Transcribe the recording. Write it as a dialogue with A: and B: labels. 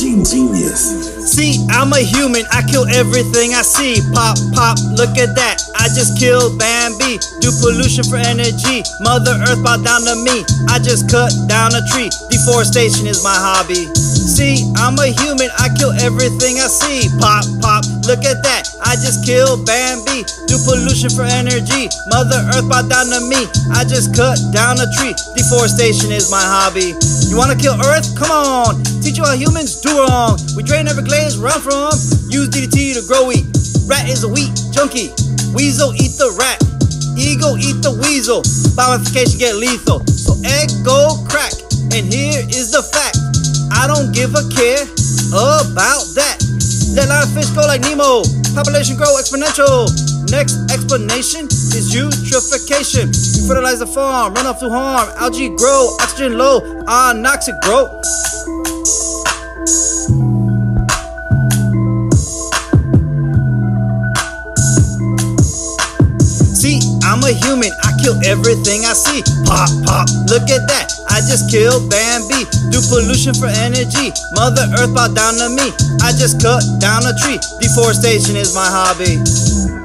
A: Genius.
B: See, I'm a human, I kill everything I see. Pop, pop, look at that. I just killed Bambi. Do pollution for energy. Mother Earth bow down to me. I just cut down a tree. Deforestation is my hobby. See, I'm a human, I kill everything I see. Pop, pop, look at that. I just killed Bambi. Do pollution for energy. Mother Earth bow down to me. I just cut down a tree. Deforestation is my hobby. You wanna kill Earth? Come on. Teach you how humans do wrong. We drain Everglades, run from. Use DDT to grow wheat. Rat is a wheat junkie. Weasel eat the rat. Eagle eat the weasel. Biomagnification get lethal. So egg go crack. And here is the fact. I don't give a care about that. Let live fish go like Nemo. Population grow exponential. Next explanation is eutrophication. You fertilize the farm, run off to harm. Algae grow, oxygen low, anoxic grow. I'm a human, I kill everything I see. Pop, pop, look at that. I just killed Bambi. Do pollution for energy. Mother Earth bow down to me. I just cut down a tree. Deforestation is my hobby.